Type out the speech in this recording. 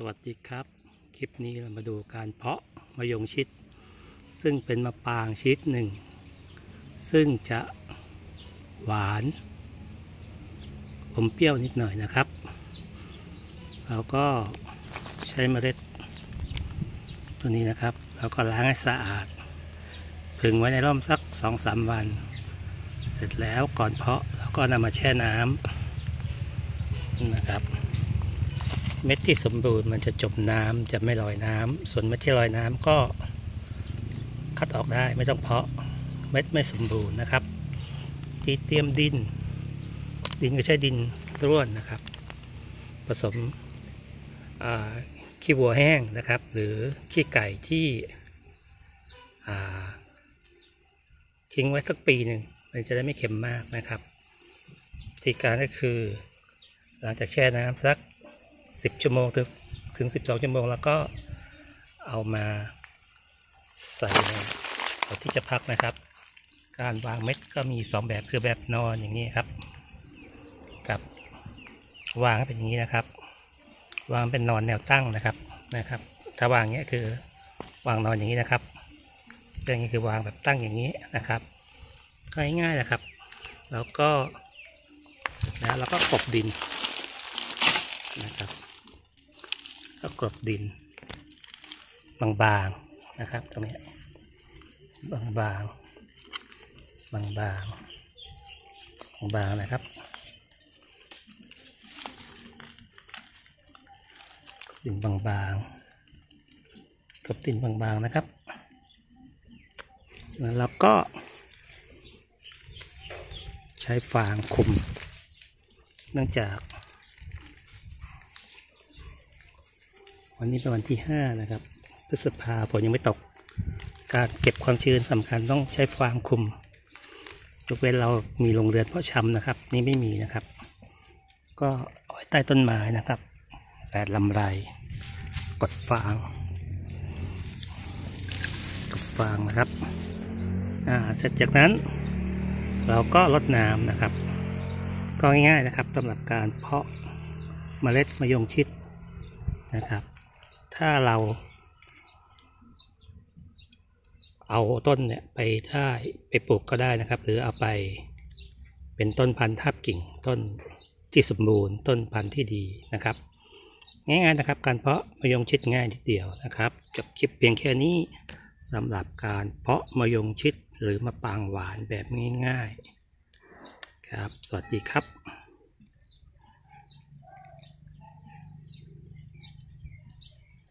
สวัสดีครับ คลิปนี้เรามาดูการเพาะมะยงชิด ซึ่งเป็นมะปรางชิดหนึ่ง ซึ่งจะหวานอมเปรี้ยวนิดหน่อยนะครับ เราก็ใช้เมล็ด ตัวนี้นะครับ เราก็ล้างให้สะอาดผึ่งไว้ในร่มสักสองสามวัน เสร็จแล้วก่อนเพาะเราก็นำมาแช่น้ำนะครับ เม็ดที่สมบูรณ์มันจะจมน้ำจะไม่ลอยน้ำส่วนเม็ดที่ลอยน้ำก็คัดออกได้ไม่ต้องเพาะเม็ดไม่สมบูรณ์นะครับที่เตรียมดิน ดินก็ใช้ดินร่วนนะครับ ผสมขี้วัวแห้งนะครับ หรือขี้ไก่ที่ทิ้งไว้สักปีหนึ่งมันจะได้ไม่เค็มมากนะครับวิธีการก็คือ หลังจากแช่น้ำสัก สิบชั่วโมงถึงถึงสิบสองชั่วโมง แล้วก็เอามาใส่ในที่จะพักนะครับ การวางเม็ดก็มีสองแบบคือแบบนอนอย่างนี้ครับ กับวางเป็นอย่างนี้นะครับ วางเป็นนอนแนวตั้งนะครับนะครับ ถ้าวางอย่างนี้คือวางนอนอย่างนี้นะครับเรื่องนี้คือวางแบบตั้งอย่างนี้นะครับก็ง่ายๆนะครับ แล้วก็เสร็จแล้วก็กบดินนะครับ ก็กลบดิน บางๆนะครับ ตรงนี้บางๆบางๆบางๆนะครับดินบางๆกลบดินบางๆนะครับแล้วเราก็ ใช้ฟางคุม เนื่องจาก วันนี้เป็นวันที่ห้านะครับ พฤษภาฝนยังไม่ตก การเก็บความชื้นสำคัญต้องใช้ฟางคุม ยกเว้นเรามีโรงเรือนเพาะชำนะครับ นี่ไม่มีนะครับ ก็เอาไว้ใต้ต้นไม้นะครับแปดลำไร กดฟางกดฟางนะครับอ่าเสร็จจากนั้น เราก็รดน้ำนะครับ ก็ง่ายๆนะครับสำหรับการเพาะเมล็ดมะยงชิดนะครับ ถ้าเรา เอาต้นเนี่ยไปได้ไปปลูกก็ได้นะครับ หรือเอาไปเป็นต้นพันธุ์ทับกิ่งต้นที่สมบูรณ์ต้นพันธุ์ที่ดีนะครับ ง่ายๆนะครับการเพาะมะยงชิดง่ายนิดเดียวนะครับจบคลิปเพียงแค่นี้สำหรับการเพาะมะยงชิดหรือมะปางหวานแบบง่ายๆครับ สวัสดีครับ